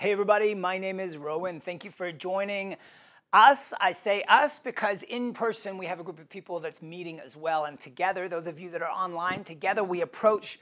Hey, everybody, my name is Rowan. Thank you for joining us. I say us because in person we have a group of people that's meeting as well. And together, those of you that are online, together we approach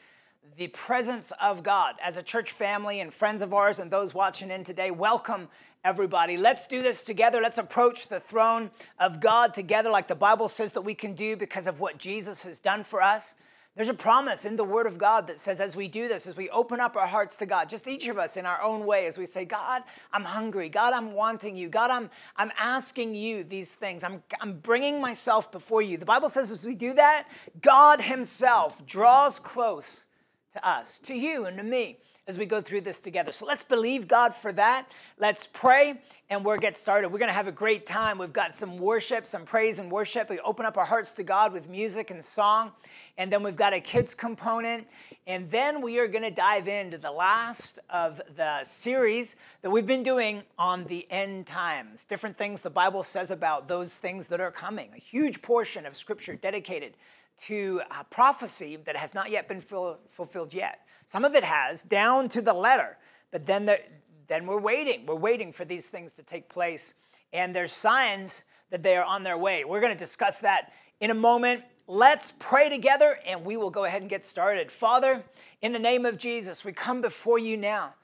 the presence of God as a church family and friends of ours and those watching in today. Welcome, everybody. Let's do this together. Let's approach the throne of God together, like the Bible says that we can do because of what Jesus has done for us. There's a promise in the Word of God that says, as we do this, as we open up our hearts to God, just each of us in our own way, as we say, God, I'm hungry. God, I'm wanting you. God, I'm, I'm asking you these things. I'm, I'm bringing myself before you. The Bible says, as we do that, God Himself draws close to us, to you and to me as we go through this together. So let's believe God for that. Let's pray and we'll get started. We're going to have a great time. We've got some worship, some praise and worship. We open up our hearts to God with music and song. And then we've got a kids component. And then we are going to dive into the last of the series that we've been doing on the end times. Different things the Bible says about those things that are coming. A huge portion of scripture dedicated to prophecy that has not yet been fulfilled yet. Some of it has, down to the letter. But then, the, then we're waiting. We're waiting for these things to take place. And there's signs that they are on their way. We're going to discuss that in a moment. Let's pray together and we will go ahead and get started. Father, in the name of Jesus, we come before you now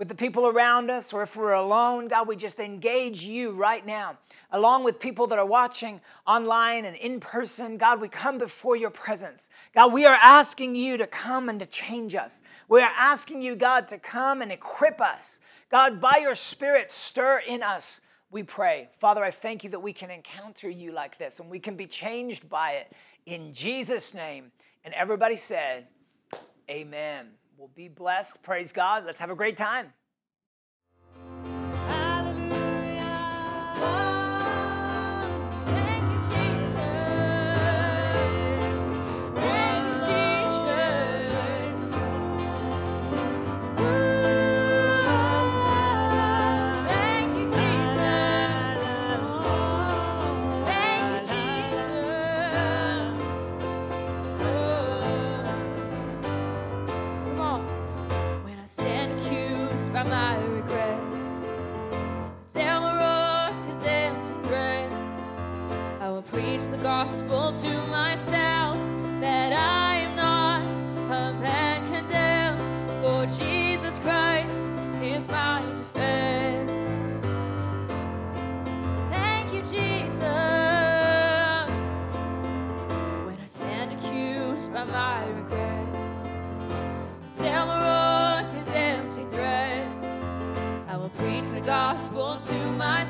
with the people around us, or if we're alone, God, we just engage you right now, along with people that are watching online and in person. God, we come before your presence. God, we are asking you to come and to change us. We are asking you, God, to come and equip us. God, by your Spirit, stir in us, we pray. Father, I thank you that we can encounter you like this and we can be changed by it in Jesus' name. And everybody said, Amen will be blessed. Praise God. Let's have a great time. Gospel to myself that I am not a man condemned, for Jesus Christ is my defense. Thank you, Jesus. When I stand accused by my regrets, roars his empty threats. I will preach the gospel to myself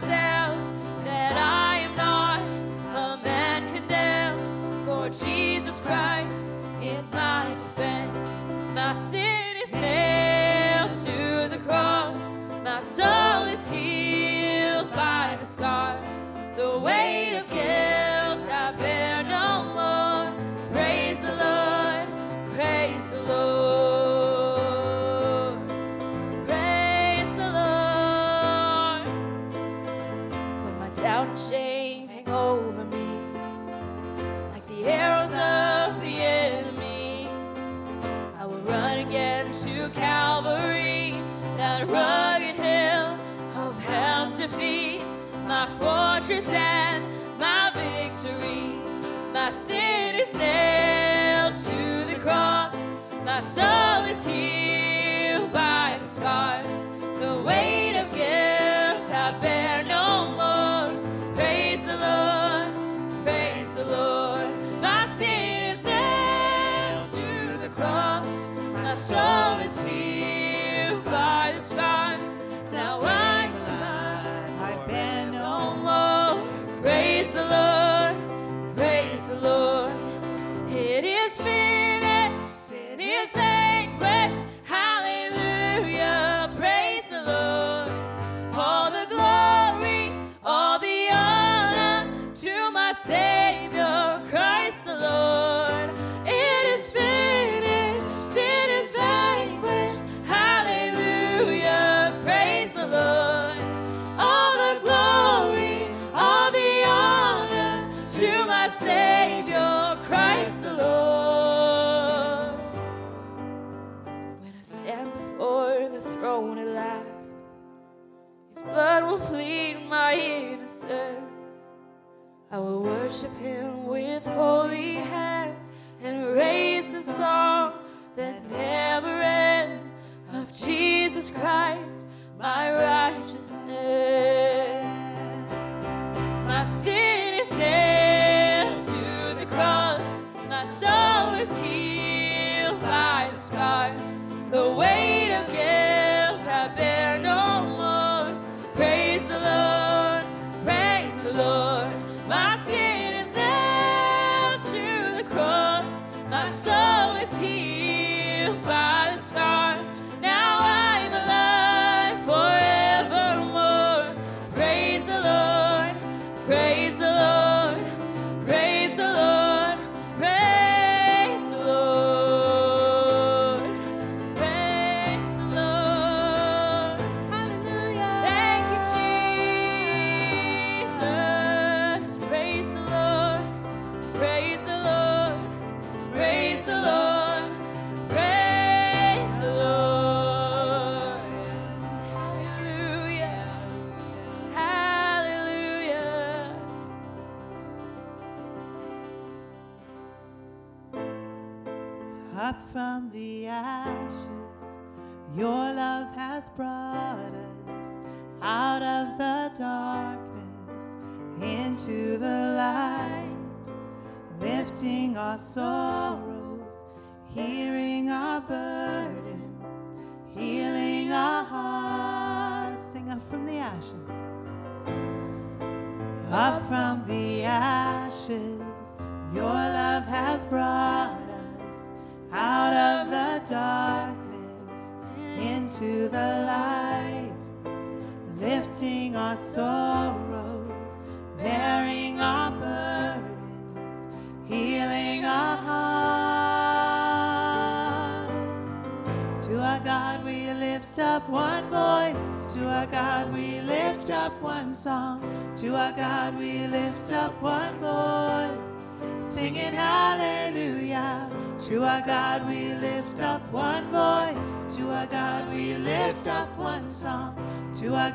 fortress and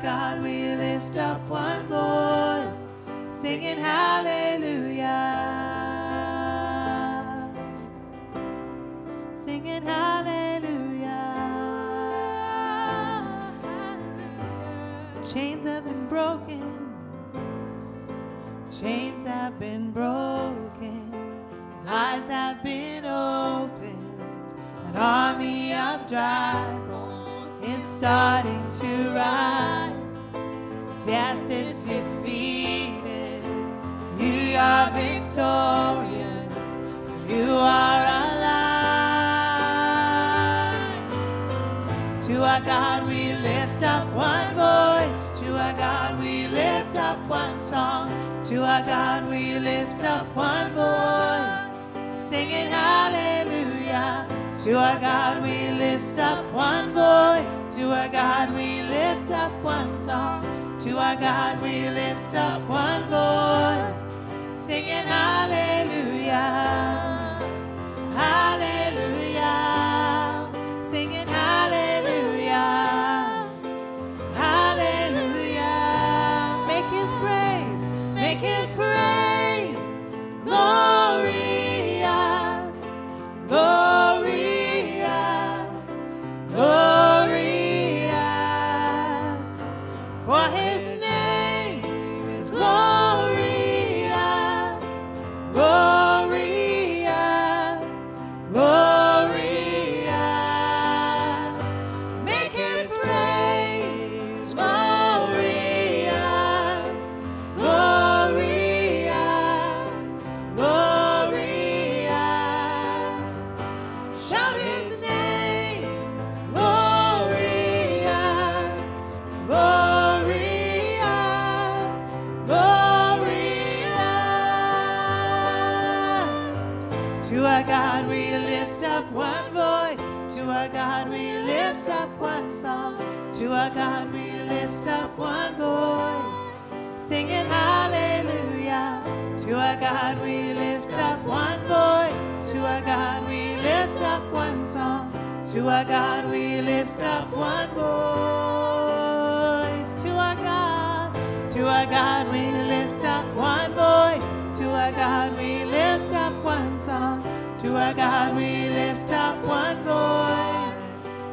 God. up one song. To our God we lift up one voice, singing hallelujah. To our God we lift up one voice. To our God we lift up one song. To our God we lift up one voice, singing hallelujah. Hallelujah. God we lift up one voice. To our God we lift up one song. To our God we lift up one voice. To our God, to our God we lift up one voice. To our God we lift up one song. To our God we lift up one voice.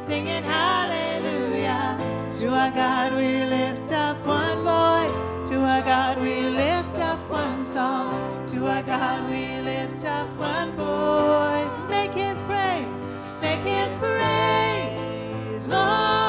Singing hallelujah. To our God we lift up one voice. To our God we lift up one song. To our God we lift up one voice. Make his praise. Make his praise. Glorious.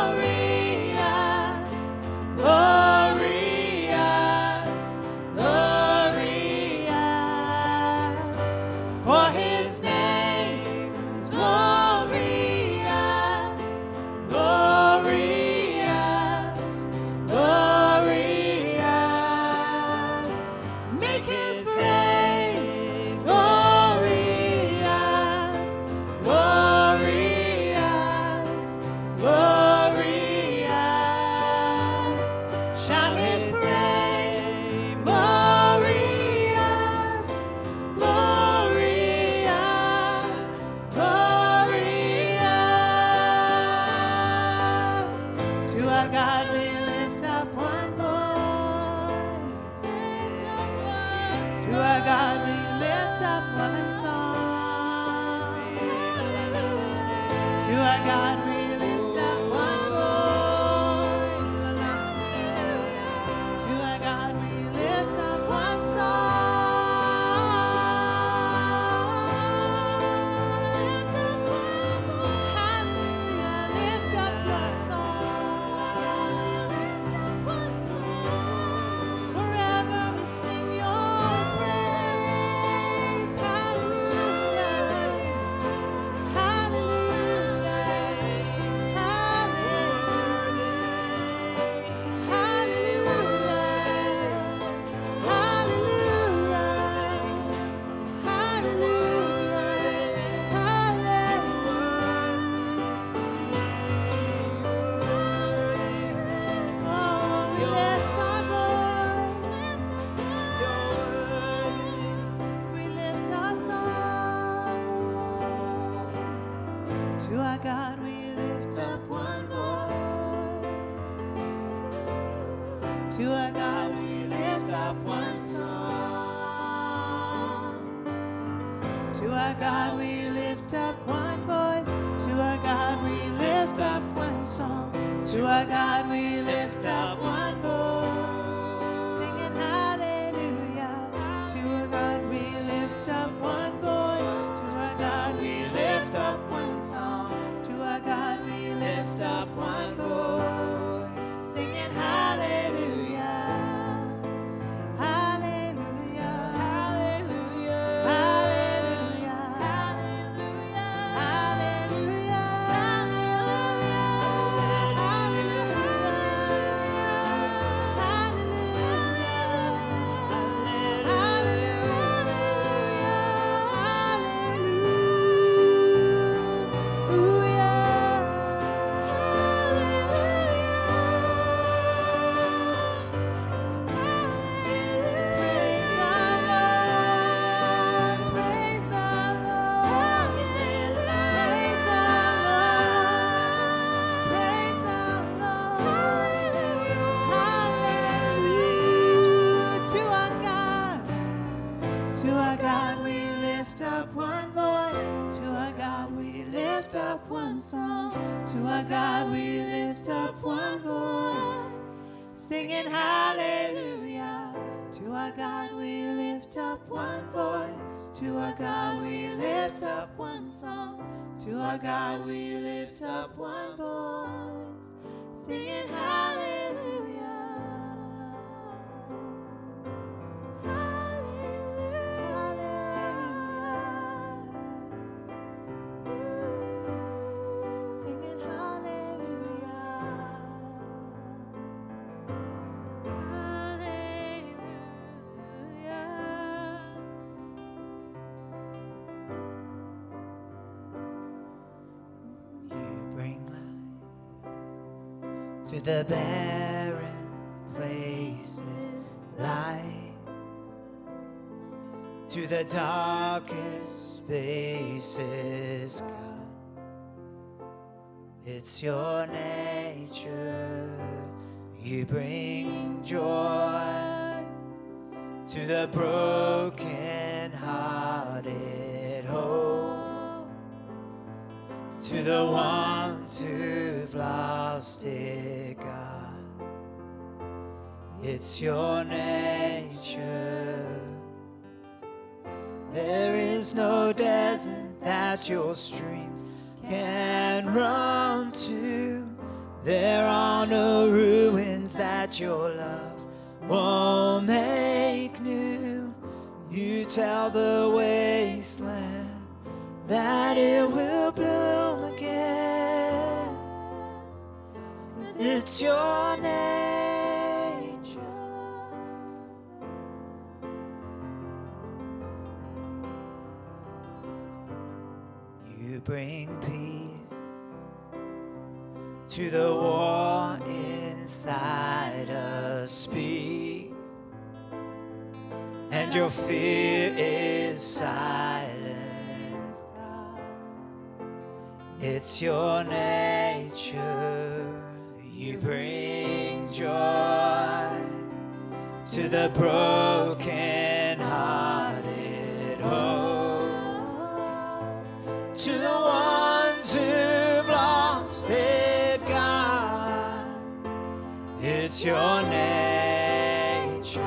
To our God we lift up one voice. To our God we lift up one song. To our God we lift up one voice. Singing hallelujah. The barren places, light. To the darkest spaces. God, it's your nature, You bring joy to the broken hearted to the ones who've lost it, God. It's your nature. There is no desert that your streams can run to. There are no ruins that your love won't make new. You tell the wasteland that it will bloom again. 'Cause it's your nature. You bring peace to the war inside us. Speak, and your fear is silenced. It's your nature. You bring joy to the broken hearted hope oh, to the ones who've lost it, God. It's your nature.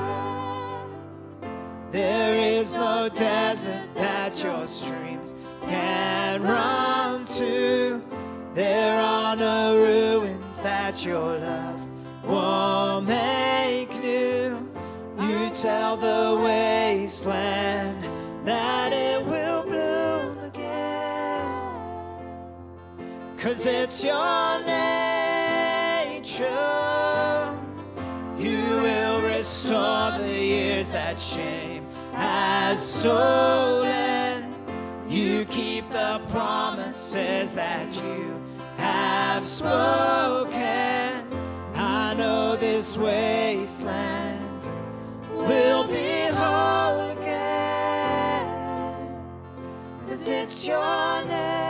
There is no desert that your streams can run to. There are no ruins that your love won't make new. You tell the wasteland that it will bloom again. Cause it's your nature. You will restore the years that shame has stolen. You keep the promises that you have spoken. I know this wasteland will be whole again. Cause it's your nature.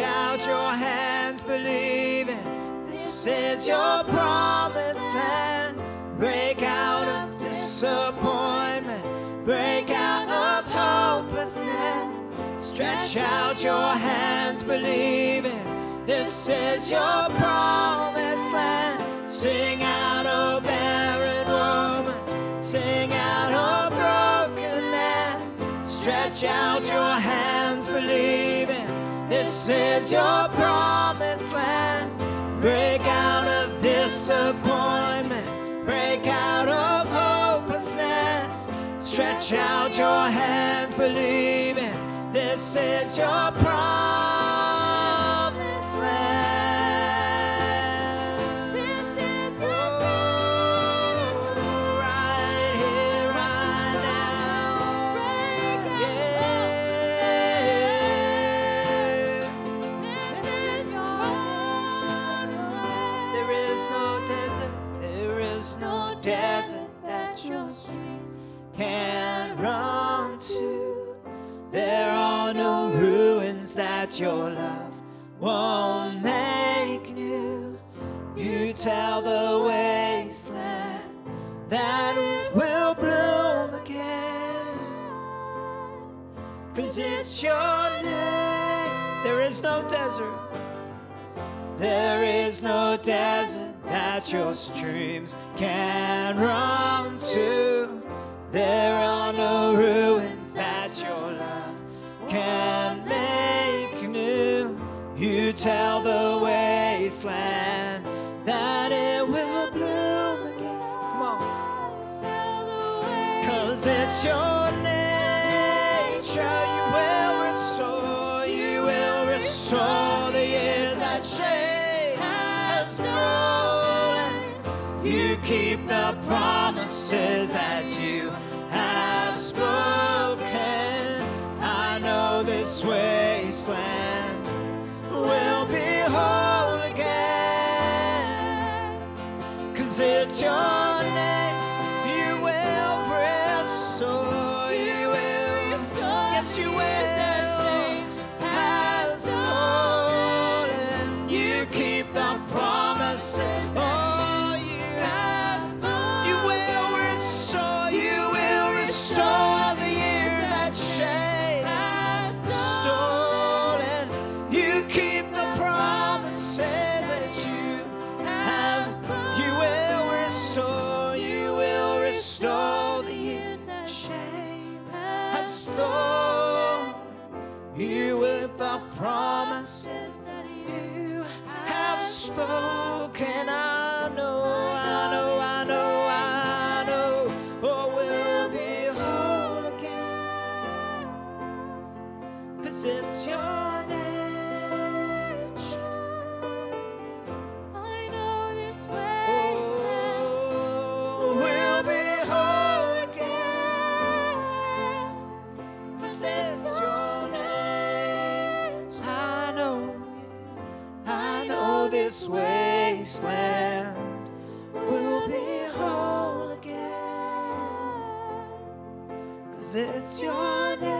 Out your hands, believing this is your promised land. Break out of disappointment. Break out of hopelessness. Stretch out your hands, believing this is your promised land. Sing out, oh barren woman. Sing out, oh broken man. Stretch out your hands, believing this is your promised land. Break out of disappointment. Break out of hopelessness. Stretch out your hands, believing this is your promised There are no ruins that your love won't make new. You tell the wasteland that it will bloom again. Cause it's your name. There is no desert. There is no desert that your streams can run to. There are no ruins can make new. You tell the wasteland that it will bloom again. Come on. Cause it's your nature. You will restore. You will restore the years that shade has stolen. You keep the promises that you will be whole. Cause it's your It's your nature.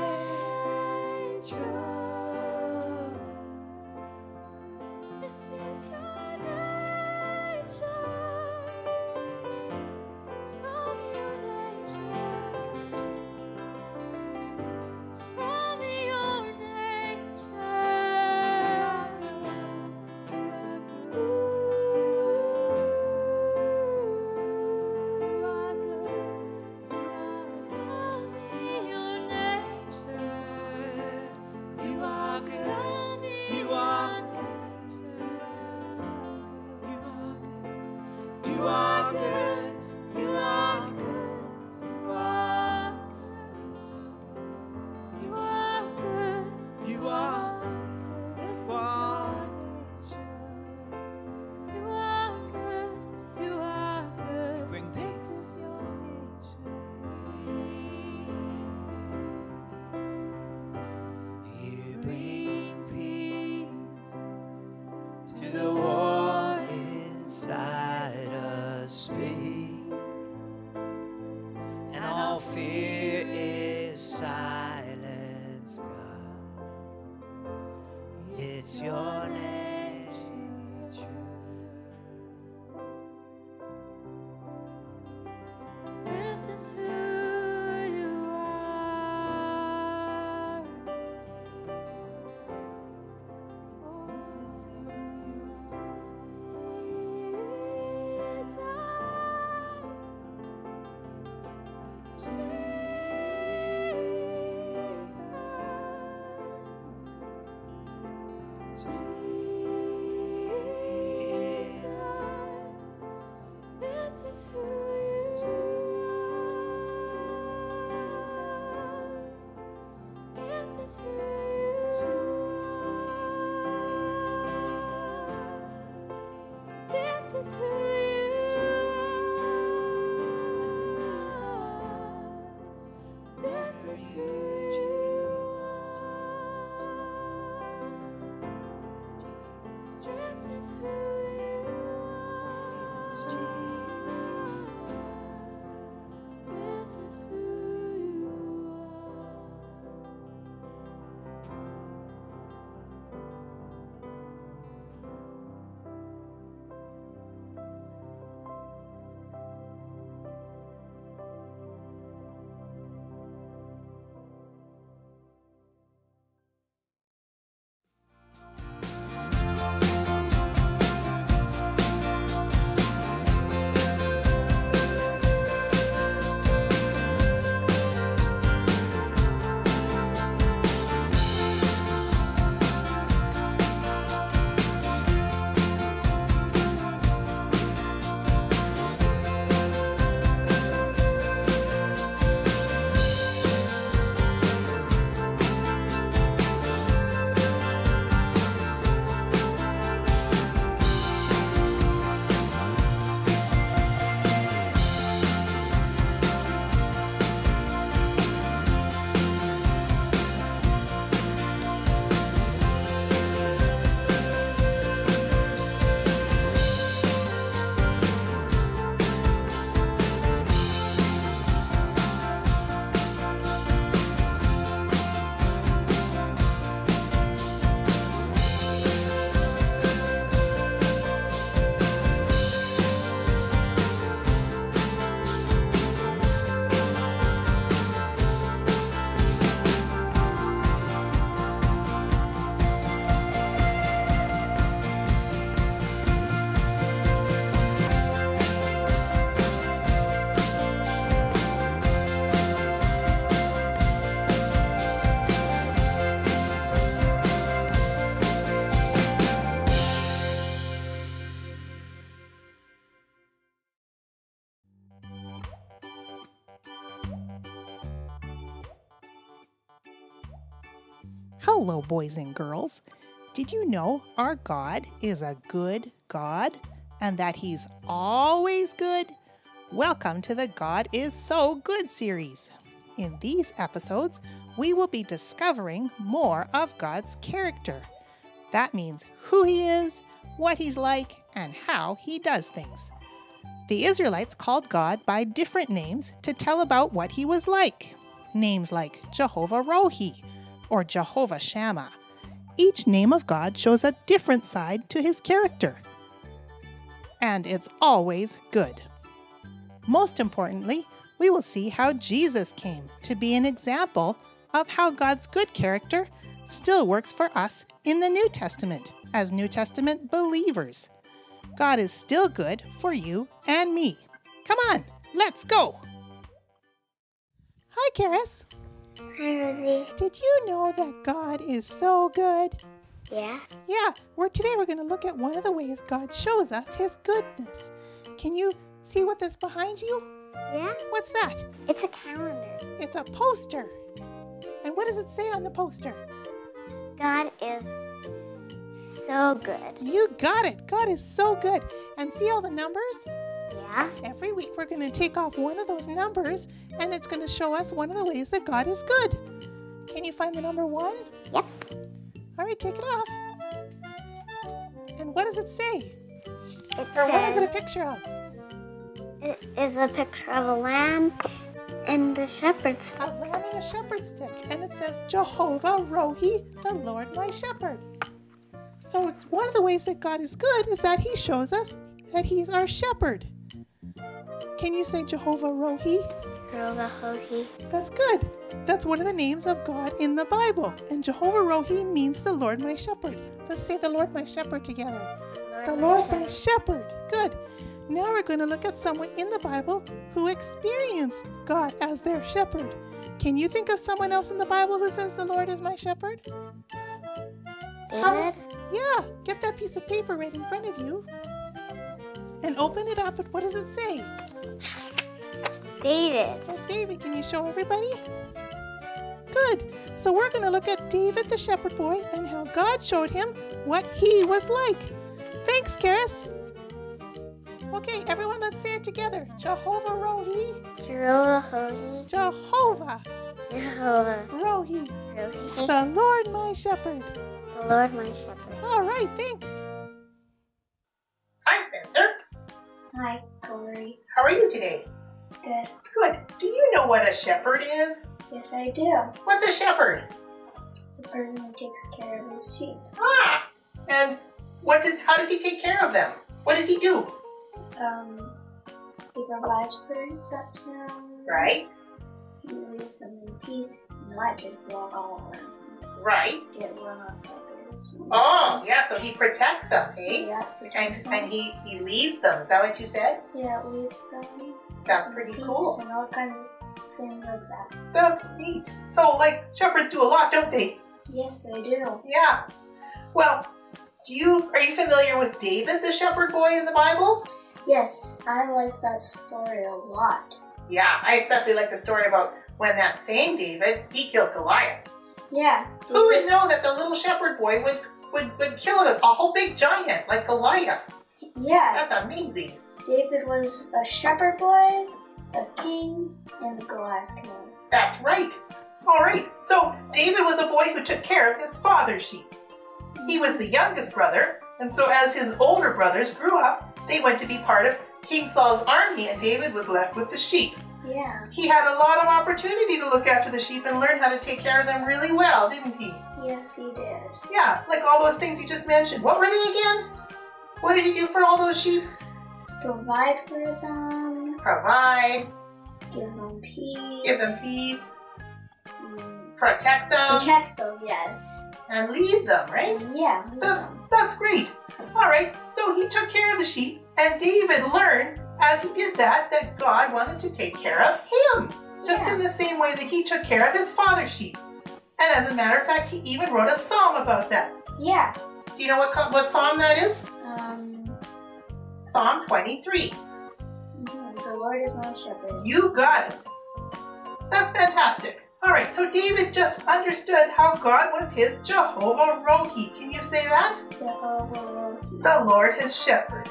This is who Hello, boys and girls. Did you know our God is a good God and that He's always good? Welcome to the God is So Good series. In these episodes, we will be discovering more of God's character. That means who He is, what He's like, and how He does things. The Israelites called God by different names to tell about what He was like. Names like Jehovah Rohi or Jehovah Shammah. Each name of God shows a different side to His character. And it's always good. Most importantly, we will see how Jesus came to be an example of how God's good character still works for us in the New Testament as New Testament believers. God is still good for you and me. Come on, let's go. Hi, Karis. Hi, Rosie. Did you know that God is so good? Yeah? Yeah, we're today we're going to look at one of the ways God shows us his goodness. Can you see what is behind you? Yeah? What's that? It's a calendar. It's a poster. And what does it say on the poster? God is so good. You got it. God is so good. And see all the numbers? Yeah? Every week we're going to take off one of those numbers and it's going to show us one of the ways that God is good. Can you find the number one? Yep. All right, take it off. And what does it say? It Or what is it a picture of? it is a picture of a lamb and the shepherd's stick. A lamb and a shepherd's stick. And it says, Jehovah Rohi, the Lord my shepherd. So one of the ways that God is good is that he shows us that he's our shepherd. Can you say Jehovah Rohi? Jehovah Hohi. That's good. That's one of the names of God in the Bible. And Jehovah Rohi means the Lord my shepherd. Let's say the Lord my shepherd together. The Lord my shepherd. Good. Now we're going to look at someone in the Bible who experienced God as their shepherd. Can you think of someone else in the Bible who says the Lord is my shepherd? David? Yeah, get that piece of paper right in front of you and open it up. And what does it say? David. David. Can you show everybody? Good. So we're going to look at David the shepherd boy and how God showed him what he was like. Thanks, Karis. Okay, everyone, let's say it together. Jehovah Rohi, Jehovah Hohi. Jehovah Jehovah Rohi, Rohi. the Lord my shepherd. The Lord my shepherd. All right, thanks. Hi, Corey. How are you today? Good. Good. Do you know what a shepherd is? Yes, I do. What's a shepherd? It's a person who takes care of his sheep. Ah, and what does? How does he take care of them? What does he do? Um, he provides protection. Right, He leaves them in peace and just walk all around. right. Get run off by others. Oh, yeah. So he protects them, eh? Yeah, And, them. and he he leads them. Is that what you said? Yeah, leads them. That's pretty cool. And all kinds of things like that. That's neat. So, like shepherds do a lot, don't they? Yes, they do. Yeah. Well, do you are you familiar with David, the shepherd boy in the Bible? Yes, I like that story a lot. Yeah, I especially like the story about when that same David he killed Goliath. Yeah. Who would know that the little shepherd boy would would, would kill a, a whole big giant like Goliath? Yeah, That's amazing. David was a shepherd boy, a king, and a Goliath king. That's right. All right. So David was a boy who took care of his father's sheep. He was the youngest brother, and so as his older brothers grew up, they went to be part of King Saul's army, and David was left with the sheep. Yeah. He had a lot of opportunity to look after the sheep and learn how to take care of them really well, didn't he? Yes, he did. Yeah, like all those things you just mentioned. What were they again? What did he do for all those sheep? Provide for them, Provide, give them peace. give them peace, mm, protect them, Protect them, yes. and lead them, right? Yeah, That, them. that's great. All right, so he took care of the sheep, and David learned as he did that that God wanted to take care of him, just Yeah. in the same way that he took care of his father's sheep. And as a matter of fact, he even wrote a psalm about that. Yeah. Do you know what what psalm that is? Um, Psalm 23. the Lord is my shepherd. You got it. That's fantastic. All right, so David just understood how God was his Jehovah Rohi. Can you say that? Jehovah Rohi. The Lord his shepherd.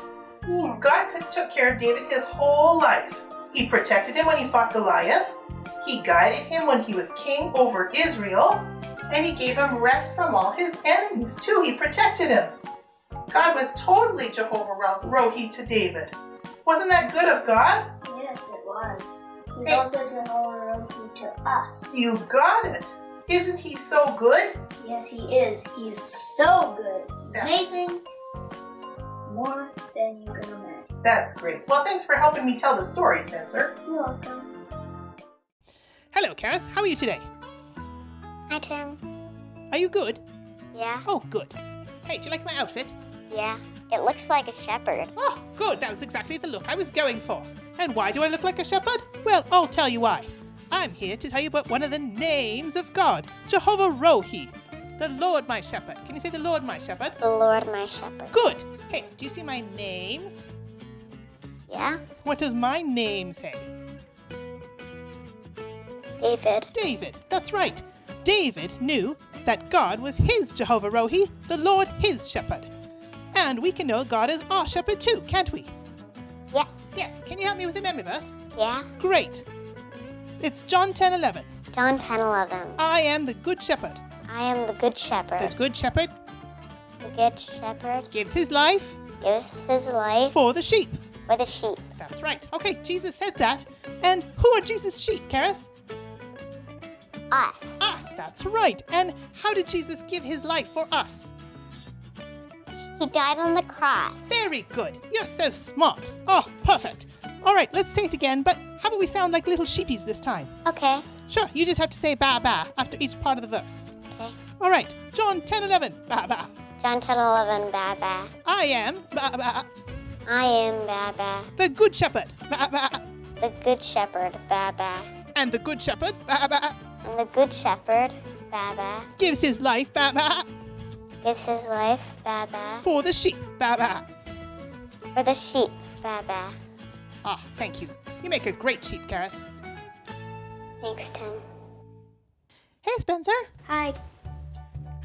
Yeah. God could- took care of David his whole life. He protected him when he fought Goliath. He guided him when he was king over Israel. And he gave him rest from all his enemies, too. He protected him. God was totally Jehovah Ro- Rohi to David. Wasn't that good of God? Yes, it was. He's Hey. also Jehovah Rohi to us. You got it. Isn't he so good? Yes, he is. He's so good. Yeah. Nathan, more than you can imagine. That's great. Well, thanks for helping me tell the story, Spencer. You're welcome. Hello, Karis. How are you today? Hi, Tim. Are you good? Yeah, Oh, good. Hey, do you like my outfit? yeah. It looks like a shepherd. Oh, good. That was exactly the look I was going for. And why do I look like a shepherd? Well, I'll tell you why. I'm here to tell you about one of the names of God, Jehovah Rohi, the Lord my shepherd. Can you say the Lord my shepherd? The Lord my shepherd. Good. Hey, do you see my name? Yeah? What does my name say? David. David. That's right. David knew that God was his Jehovah Rohi, the Lord his shepherd. And we can know God is our shepherd too, can't we? Yeah. Yes. Can you help me with the memory verse? Yeah? Great. It's John 10 11. John 10 11. I am the good shepherd. I am the good Shepherd. The good shepherd The good shepherd gives his life gives his life for the sheep. for the sheep. That's right. Okay, Jesus said that. And who are Jesus' sheep, Karis? Us. Us. That's right. And how did Jesus give his life for us? He died on the cross. Very good. You're so smart. Oh, perfect. All right, let's say it again, but how about we sound like little sheepies this time? Okay. Sure, you just have to say ba ba after each part of the verse. Okay. All right, John 10 11. Ba ba. John 10 11. Baba. I am ba ba. I am Baba. The good shepherd. Ba ba. The good shepherd. Baba. And the good shepherd ba ba And the good shepherd. Baba. gives his life ba ba Gives his life. Baba. for the sheep. Ba ba. For the sheep. Baba. Ah, thank you. You make a great sheep, Karis. Thanks, Tim. Hey, Spencer. Hi,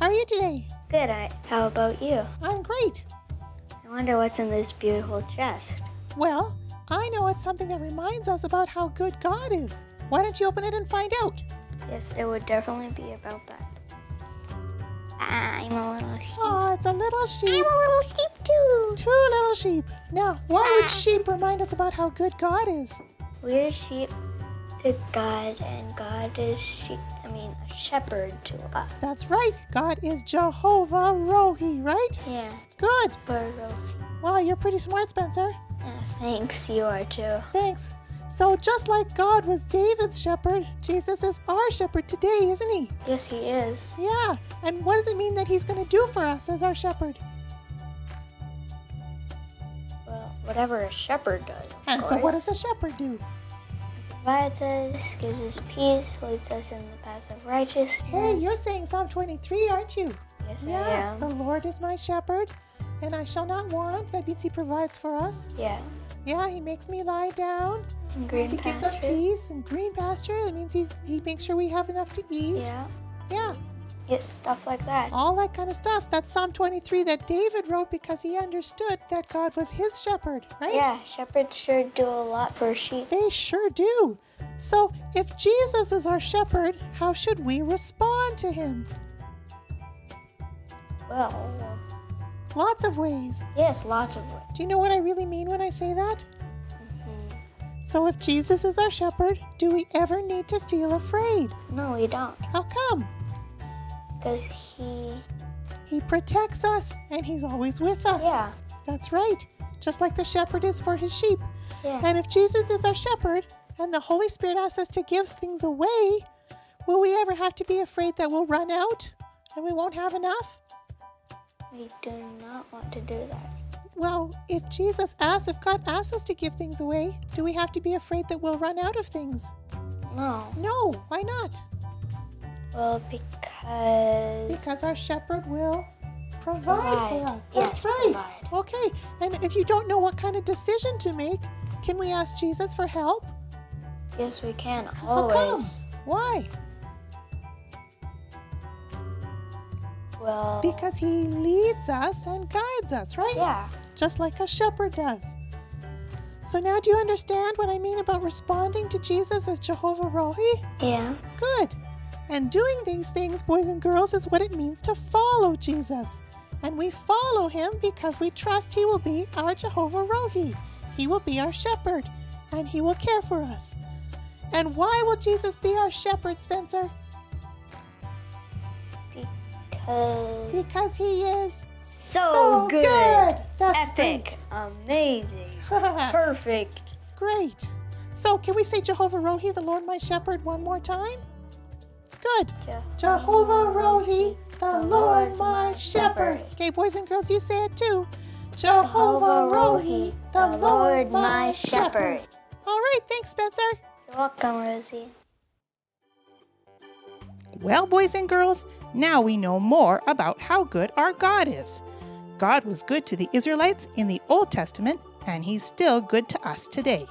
How are you today? good. I, how about you? I'm great. I wonder what's in this beautiful chest. Well, I know it's something that reminds us about how good God is. Why don't you open it and find out? Yes, it would definitely be about that. I'm a little sheep. Oh, it's a little sheep. I'm a little sheep too. Two little sheep. Now, why would ah. sheep remind us about how good God is? We're sheep to God, and God is sheep. I mean, a shepherd to us. That's right. God is Jehovah Rohi, right? Yeah, Good. Virgo. Well, you're pretty smart, Spencer. Yeah, thanks. You are too. Thanks. So, just like God was David's shepherd, Jesus is our shepherd today, isn't he? Yes, he is. Yeah. And what does it mean that he's going to do for us as our shepherd? Well, whatever a shepherd does. And so, what does a shepherd do? Provides us, gives us peace, leads us in the paths of righteousness. Hey, you're saying Psalm 23, aren't you? Yes, I Yeah. am. The Lord is my shepherd, and I shall not want. That means he provides for us. Yeah. Yeah, he makes me lie down. And green means he gives us peace and green pasture. That means he, he makes sure we have enough to eat. Yeah. Yeah, Yes, stuff like that. all that kind of stuff. That's Psalm 23 that David wrote because he understood that God was his shepherd, right? Yeah, shepherds sure do a lot for sheep. They sure do. So, if Jesus is our shepherd, how should we respond to him? Well, Lots of ways. yes, lots of ways. Do you know what I really mean when I say that? Mhm. So, if Jesus is our shepherd, do we ever need to feel afraid? No, we don't, How come? Because he. He protects us and he's always with us. Yeah, That's right. Just like the shepherd is for his sheep. yeah. And if Jesus is our shepherd and the Holy Spirit asks us to give things away, will we ever have to be afraid that we'll run out and we won't have enough? We do not want to do that. Well, if Jesus asks, if God asks us to give things away, do we have to be afraid that we'll run out of things? No. No, why not? Well, because. Because our shepherd will provide, provide. for us. That's yes, right. Provide. Okay. And if you don't know what kind of decision to make, can we ask Jesus for help? Yes, we can. Always. How come? Why? Well. Because he leads us and guides us, right? Yeah. Just like a shepherd does. So now do you understand what I mean about responding to Jesus as Jehovah Rohi? Yeah. Good. And doing these things, boys and girls, is what it means to follow Jesus. And we follow him because we trust he will be our Jehovah Rohi. He will be our shepherd, and he will care for us. And why will Jesus be our shepherd, Spencer? Because Because he is so, good. That's Epic. Amazing. Perfect. great. So, can we say Jehovah Rohi, the Lord my shepherd, one more time? Good. Jehovah Rohi, the Lord my shepherd. Okay, boys and girls, you say it too. Jehovah Rohi, the Lord my shepherd. All right, thanks, Spencer. You're welcome, Rosie. Well, boys and girls, now we know more about how good our God is. God was good to the Israelites in the Old Testament, and he's still good to us today.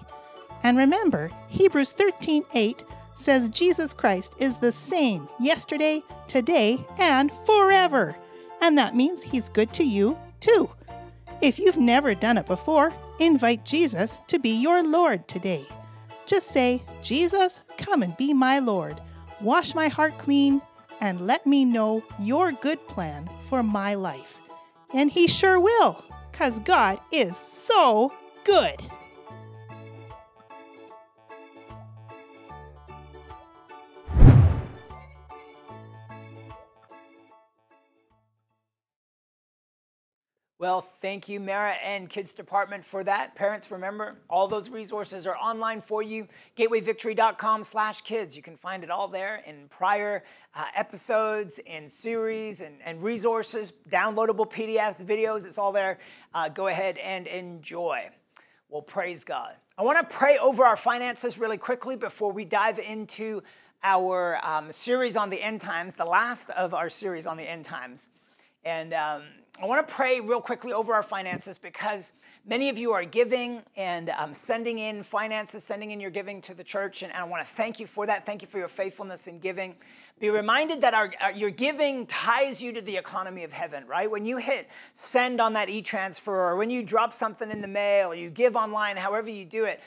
And remember, Hebrews 13:8 says Jesus Christ is the same yesterday, today, and forever. And that means he's good to you too. If you've never done it before, invite Jesus to be your Lord today. Just say, Jesus, come and be my Lord. Wash my heart clean and let me know your good plan for my life. And He sure will, because God is so good. Well, thank you, Mara and Kids Department, for that. Parents, remember, all those resources are online for you. GatewayVictory.com slash kids. You can find it all there in prior uh, episodes and series and, and resources, downloadable PDFs, videos. It's all there. Uh, go ahead and enjoy. Well, praise God. I want to pray over our finances really quickly before we dive into our um, series on the end times, the last of our series on the end times. And um, I want to pray real quickly over our finances because many of you are giving and um, sending in finances, sending in your giving to the church. And, and I want to thank you for that. Thank you for your faithfulness in giving. Be reminded that our, our, your giving ties you to the economy of heaven, right? When you hit send on that e transfer, or when you drop something in the mail, or you give online, however you do it,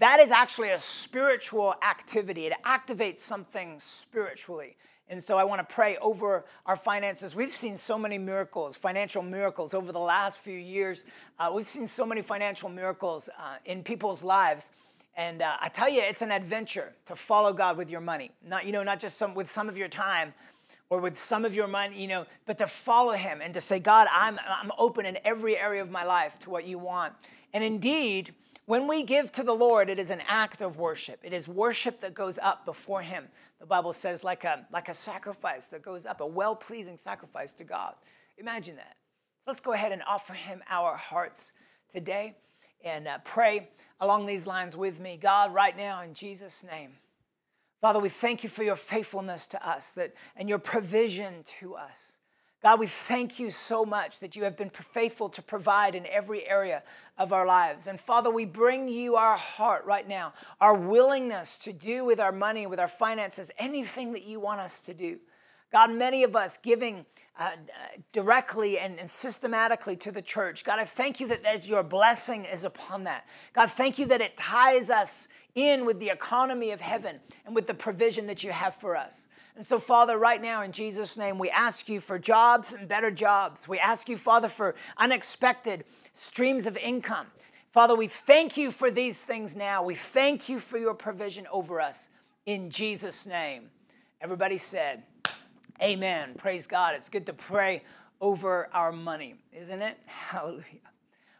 that is actually a spiritual activity. It activates something spiritually. And so I want to pray over our finances. We've seen so many miracles, financial miracles over the last few years. Uh, we've seen so many financial miracles uh, in people's lives. And uh, I tell you, it's an adventure to follow God with your money. Not, you know, not just some, with some of your time or with some of your money, you know, but to follow Him and to say, God, I'm, I'm open in every area of my life to what you want. And indeed, when we give to the Lord, it is an act of worship. It is worship that goes up before Him. The Bible says, like a, like a sacrifice that goes up, a well pleasing sacrifice to God. Imagine that. So Let's go ahead and offer Him our hearts today and uh, pray along these lines with me. God, right now, in Jesus' name. Father, we thank you for your faithfulness to us that, and your provision to us. God, we thank you so much that you have been faithful to provide in every area of our lives. And Father, we bring you our heart right now, our willingness to do with our money, with our finances, anything that you want us to do. God, many of us giving uh, directly and, and, systematically to the church. God, I thank you that as your blessing is upon that. God, thank you that it ties us in with the economy of heaven and with the provision that you have for us. And so, Father, right now in Jesus' name, we ask you for jobs and better jobs. We ask you, Father, for unexpected streams of income. Father, we thank you for these things now. We thank you for your provision over us in Jesus' name. Everybody said, Amen. Praise God. It's good to pray over our money, isn't it? Hallelujah.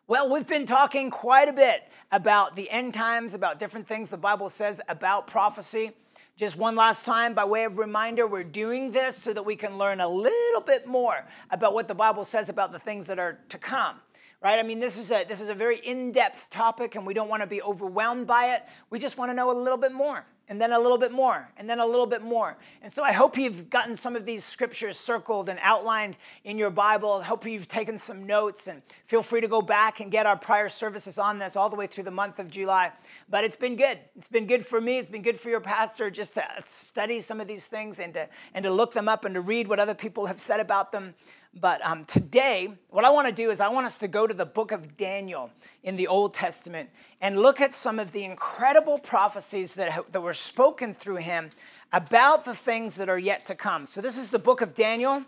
Well, we've been talking quite a bit about the end times, about different things the Bible says about prophecy. Just one last time, by way of reminder, we're doing this so that we can learn a little bit more about what the Bible says about the things that are to come. right? I mean, this is a this is a very in-depth topic, and we don't want to be overwhelmed by it. We just want to know a little bit more, and then a little bit more, and then a little bit more. And so I hope you've gotten some of these scriptures circled and outlined in your Bible. I hope you've taken some notes, and feel free to go back and get our prior services on this all the way through the month of July. But it's been good. It's been good for me. It's been good for your pastor just to study some of these things and to and to look them up and to read what other people have said about them. But um, today, what I want to do is I want us to go to the book of Daniel in the Old Testament and look at some of the incredible prophecies that, that were spoken through him about the things that are yet to come. So, this is the book of Daniel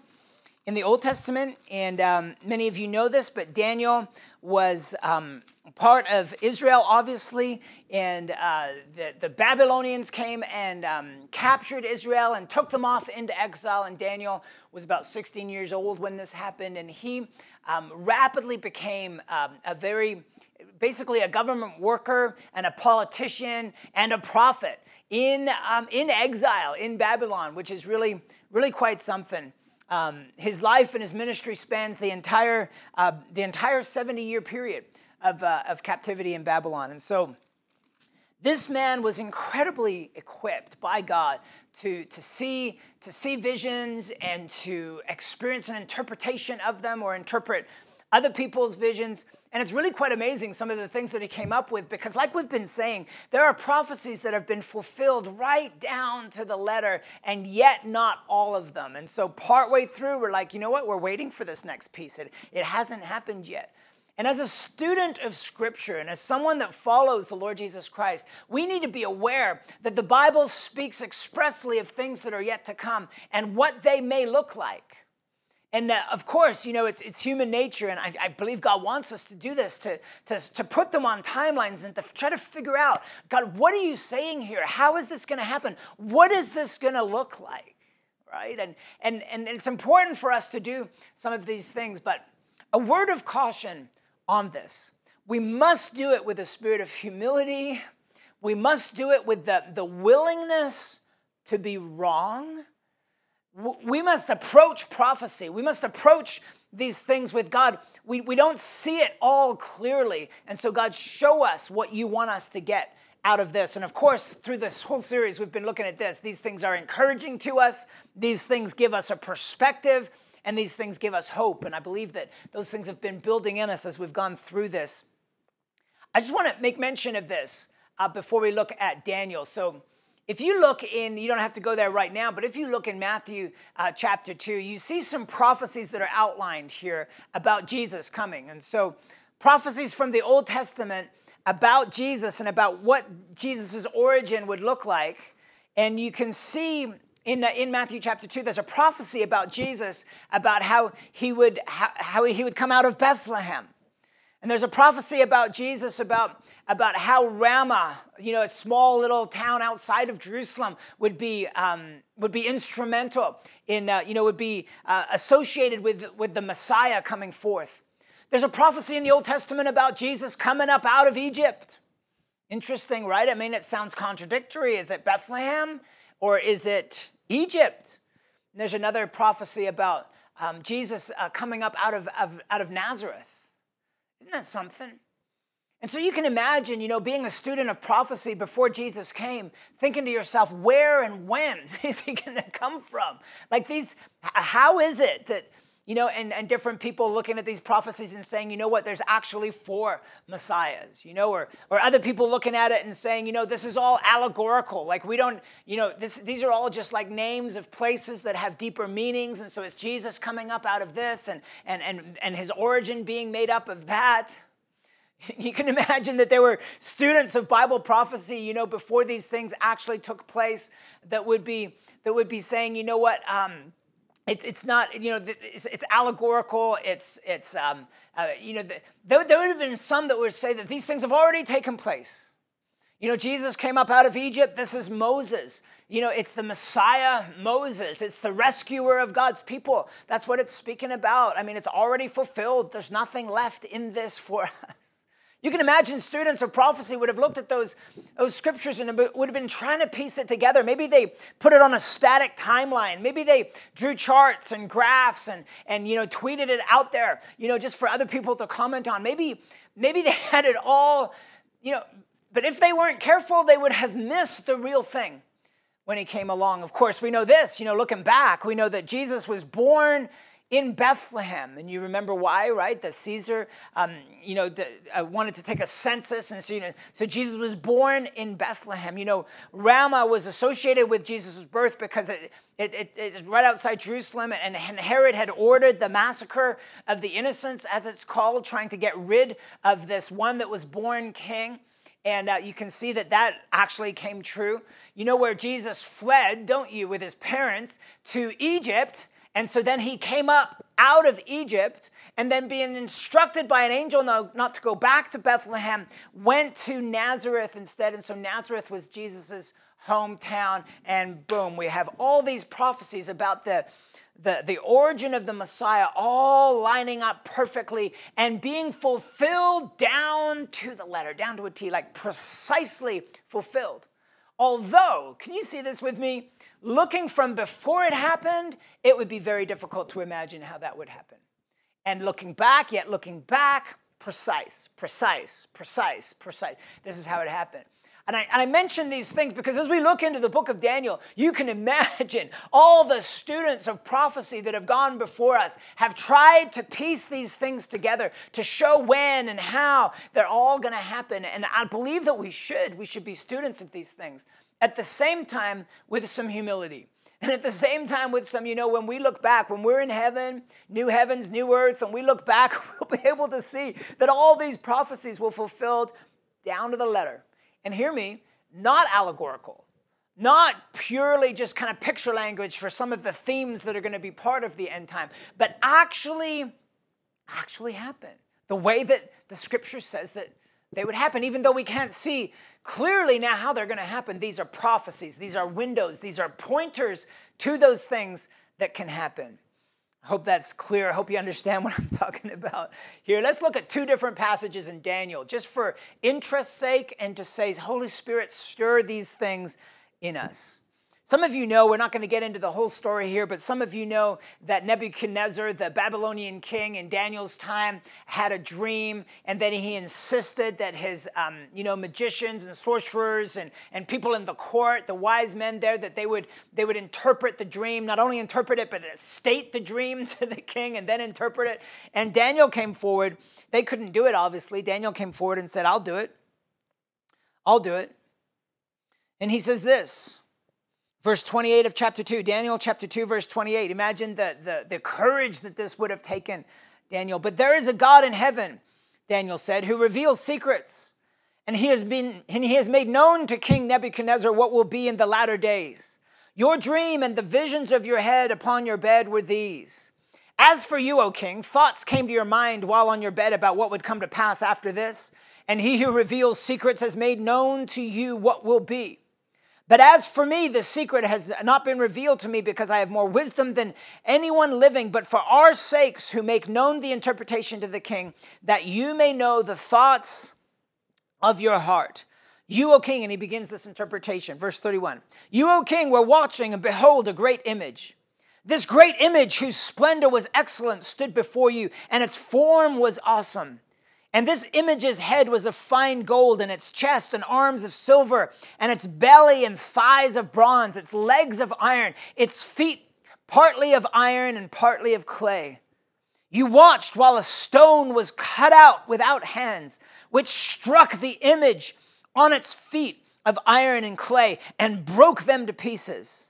in the Old Testament, and um, many of you know this, but Daniel was um, part of Israel, obviously, and uh, the, the, Babylonians came and um, captured Israel and took them off into exile. And Daniel was about 16 years old when this happened, and he um, rapidly became um, a very, basically, a government worker and a politician and a prophet in, um, in exile in Babylon, which is really, really quite something. Um, his life and his ministry spans the entire, uh, the entire 70 year period of, uh, of captivity in Babylon. And so this man was incredibly equipped by God to, to, see, to see visions and to experience an interpretation of them or interpret other people's visions. And it's really quite amazing some of the things that he came up with because, like we've been saying, there are prophecies that have been fulfilled right down to the letter, and yet not all of them. And so, partway through, we're like, you know what? We're waiting for this next piece. It, it hasn't happened yet. And as a student of Scripture and as someone that follows the Lord Jesus Christ, we need to be aware that the Bible speaks expressly of things that are yet to come and what they may look like. And uh, of course, you know, it's, it's human nature, and I, I, believe God wants us to do this, to, to, to put them on timelines and to try to figure out, God, what are you saying here? How is this going to happen? What is this going to look like? Right? And, and, and it's important for us to do some of these things, but a word of caution on this. We must do it with a spirit of humility. We must do it with the, the willingness to be wrong we must approach prophecy. We must approach these things with God. We, we don't see it all clearly. And so, God, show us what you want us to get out of this. And of course, through this whole series, we've been looking at this. These things are encouraging to us, these things give us a perspective, and these things give us hope. And I believe that those things have been building in us as we've gone through this. I just want to make mention of this uh, before we look at Daniel. So, if you look in, you don't have to go there right now, but if you look in Matthew uh, chapter 2, you see some prophecies that are outlined here about Jesus coming. And so, prophecies from the Old Testament about Jesus and about what Jesus' origin would look like. And you can see in, uh, in Matthew chapter 2, there's a prophecy about Jesus, about how he would, how, how he would come out of Bethlehem. And there's a prophecy about Jesus about, about how Ramah, you know, a small little town outside of Jerusalem, would be, um, would be instrumental in, uh, you know, would be uh, associated with, with the Messiah coming forth. There's a prophecy in the Old Testament about Jesus coming up out of Egypt. Interesting, right? I mean, it sounds contradictory. Is it Bethlehem or is it Egypt? And there's another prophecy about um, Jesus uh, coming up out of, of, out of Nazareth. Isn't that something? And so you can imagine, you know, being a student of prophecy before Jesus came, thinking to yourself, where and when is he going to come from? Like these, how is it that, you know, and, and different people looking at these prophecies and saying, you know what, there's actually four messiahs, you know, or, or other people looking at it and saying, you know, this is all allegorical. Like we don't, you know, this, these are all just like names of places that have deeper meanings. And so it's Jesus coming up out of this and, and, and, and his origin being made up of that. You can imagine that there were students of Bible prophecy, you know, before these things actually took place, that would be that would be saying, you know what, um, it's, it's not you know it's, it's allegorical. It's it's um, uh, you know the, there, there would have been some that would say that these things have already taken place. You know, Jesus came up out of Egypt. This is Moses. You know, it's the Messiah Moses. It's the rescuer of God's people. That's what it's speaking about. I mean, it's already fulfilled. There's nothing left in this for us. You can imagine students of prophecy would have looked at those, those scriptures and would have been trying to piece it together. Maybe they put it on a static timeline. Maybe they drew charts and graphs and, and you know, tweeted it out there, you know, just for other people to comment on. Maybe, maybe they had it all, you know, but if they weren't careful, they would have missed the real thing when he came along. Of course, we know this, you know, looking back, we know that Jesus was born in Bethlehem. And you remember why, right? That Caesar, um, you know, the, uh, wanted to take a census. And so, you know, so Jesus was born in Bethlehem. You know, Ramah was associated with Jesus' birth because it, it, it, it's right outside Jerusalem. And, and Herod had ordered the massacre of the innocents, as it's called, trying to get rid of this one that was born king. And uh, you can see that that actually came true. You know where Jesus fled, don't you, with his parents to Egypt and so then he came up out of Egypt and then being instructed by an angel not to go back to Bethlehem, went to Nazareth instead. And so Nazareth was Jesus' hometown. And boom, we have all these prophecies about the, the, the origin of the Messiah all lining up perfectly and being fulfilled down to the letter, down to a T, like precisely fulfilled. Although, can you see this with me? Looking from before it happened, it would be very difficult to imagine how that would happen. And looking back, yet looking back, precise, precise, precise, precise. This is how it happened. And I, and I mention these things because as we look into the book of Daniel, you can imagine all the students of prophecy that have gone before us have tried to piece these things together to show when and how they're all going to happen. And I believe that we should. We should be students of these things at the same time with some humility. And at the same time, with some, you know, when we look back, when we're in heaven, new heavens, new earth, and we look back, we'll be able to see that all these prophecies were fulfilled down to the letter. And hear me, not allegorical, not purely just kind of picture language for some of the themes that are going to be part of the end time, but actually, actually happen. The way that the scripture says that they would happen, even though we can't see clearly now how they're going to happen. These are prophecies, these are windows, these are pointers to those things that can happen. I hope that's clear. I hope you understand what I'm talking about here. Let's look at two different passages in Daniel, just for interest's sake and to say, Holy Spirit, stir these things in us. Some of you know, we're not going to get into the whole story here, but some of you know that Nebuchadnezzar, the Babylonian king in Daniel's time, had a dream, and then he insisted that his, um, you know, magicians and sorcerers and, and people in the court, the wise men there, that they would, they would interpret the dream, not only interpret it, but state the dream to the king and then interpret it. And Daniel came forward. They couldn't do it, obviously. Daniel came forward and said, I'll do it. I'll do it. And he says this. Verse 28 of chapter 2, Daniel chapter 2, verse 28. Imagine the, the, the courage that this would have taken Daniel. But there is a God in heaven, Daniel said, who reveals secrets. And he has been and he has made known to King Nebuchadnezzar what will be in the latter days. Your dream and the visions of your head upon your bed were these. As for you, O king, thoughts came to your mind while on your bed about what would come to pass after this, and he who reveals secrets has made known to you what will be. But as for me, the secret has not been revealed to me because I have more wisdom than anyone living, but for our sakes who make known the interpretation to the king, that you may know the thoughts of your heart. You, O king, and he begins this interpretation, verse 31. You, O king, were watching, and behold, a great image. This great image, whose splendor was excellent, stood before you, and its form was awesome. And this image's head was of fine gold, and its chest and arms of silver, and its belly and thighs of bronze, its legs of iron, its feet partly of iron and partly of clay. You watched while a stone was cut out without hands, which struck the image on its feet of iron and clay and broke them to pieces.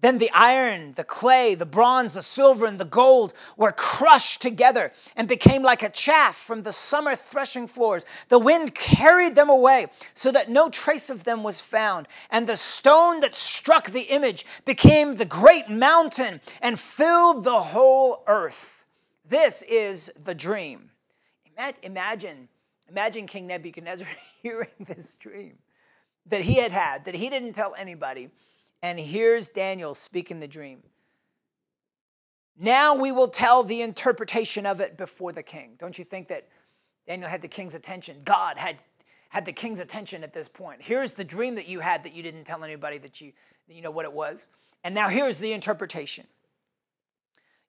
Then the iron, the clay, the bronze, the silver, and the gold were crushed together and became like a chaff from the summer threshing floors. The wind carried them away so that no trace of them was found. And the stone that struck the image became the great mountain and filled the whole earth. This is the dream. Imagine, imagine King Nebuchadnezzar hearing this dream that he had had, that he didn't tell anybody and here's Daniel speaking the dream. Now we will tell the interpretation of it before the king. Don't you think that Daniel had the king's attention. God had had the king's attention at this point. Here's the dream that you had that you didn't tell anybody that you you know what it was. And now here's the interpretation.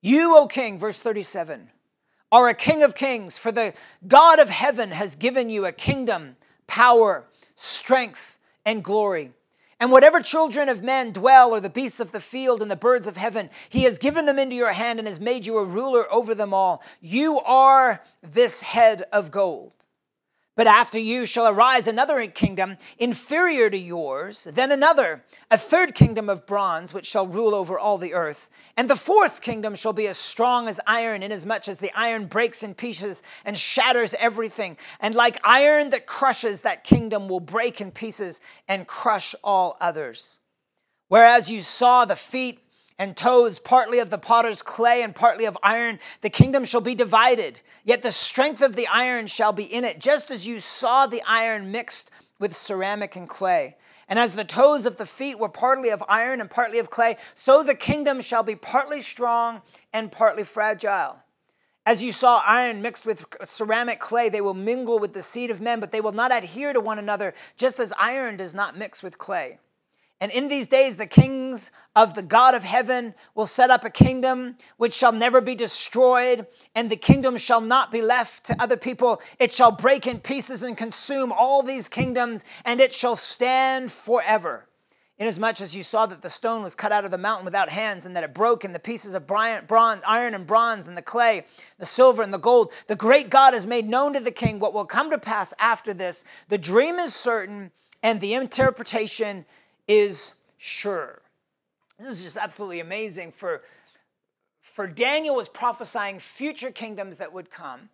You, O king, verse 37, are a king of kings, for the God of heaven has given you a kingdom, power, strength, and glory. And whatever children of men dwell, or the beasts of the field and the birds of heaven, he has given them into your hand and has made you a ruler over them all. You are this head of gold. But after you shall arise another kingdom inferior to yours, then another, a third kingdom of bronze, which shall rule over all the earth. And the fourth kingdom shall be as strong as iron, inasmuch as the iron breaks in pieces and shatters everything. And like iron that crushes, that kingdom will break in pieces and crush all others. Whereas you saw the feet and toes, partly of the potter's clay and partly of iron. The kingdom shall be divided, yet the strength of the iron shall be in it, just as you saw the iron mixed with ceramic and clay. And as the toes of the feet were partly of iron and partly of clay, so the kingdom shall be partly strong and partly fragile. As you saw iron mixed with ceramic clay, they will mingle with the seed of men, but they will not adhere to one another, just as iron does not mix with clay. And in these days, the kings of the God of heaven will set up a kingdom which shall never be destroyed, and the kingdom shall not be left to other people. It shall break in pieces and consume all these kingdoms, and it shall stand forever. Inasmuch as you saw that the stone was cut out of the mountain without hands, and that it broke in the pieces of bronze, iron and bronze, and the clay, the silver and the gold, the great God has made known to the king what will come to pass after this. The dream is certain, and the interpretation is sure. This is just absolutely amazing. For, for Daniel was prophesying future kingdoms that would come,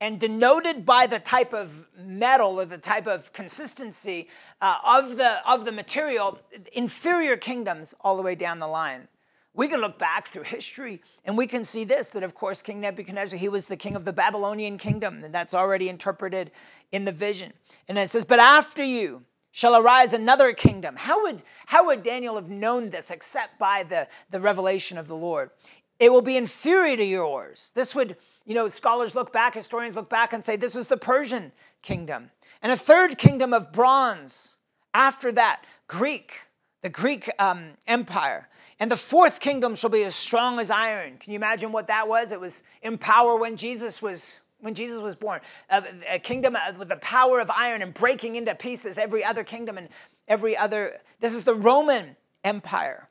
and denoted by the type of metal or the type of consistency uh, of, the, of the material, inferior kingdoms all the way down the line. We can look back through history and we can see this that, of course, King Nebuchadnezzar, he was the king of the Babylonian kingdom, and that's already interpreted in the vision. And it says, But after you, shall arise another kingdom. How would, how would Daniel have known this except by the, the revelation of the Lord? It will be inferior to yours. This would, you know, scholars look back, historians look back and say this was the Persian kingdom. And a third kingdom of bronze after that, Greek, the Greek um, empire. And the fourth kingdom shall be as strong as iron. Can you imagine what that was? It was in power when Jesus was when Jesus was born, a, kingdom uh, with the power of iron and breaking into pieces every other kingdom and every other. This is the Roman Empire,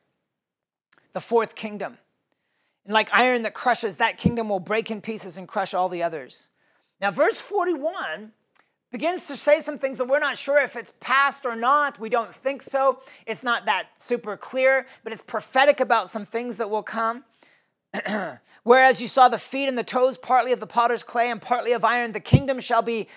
the fourth kingdom. And like iron that crushes, that kingdom will break in pieces and crush all the others. Now, verse 41 begins to say some things that we're not sure if it's past or not. We don't think so. It's not that super clear, but it's prophetic about some things that will come. Whereas you saw the feet and the toes partly of the potter's clay and partly of iron, the kingdom shall be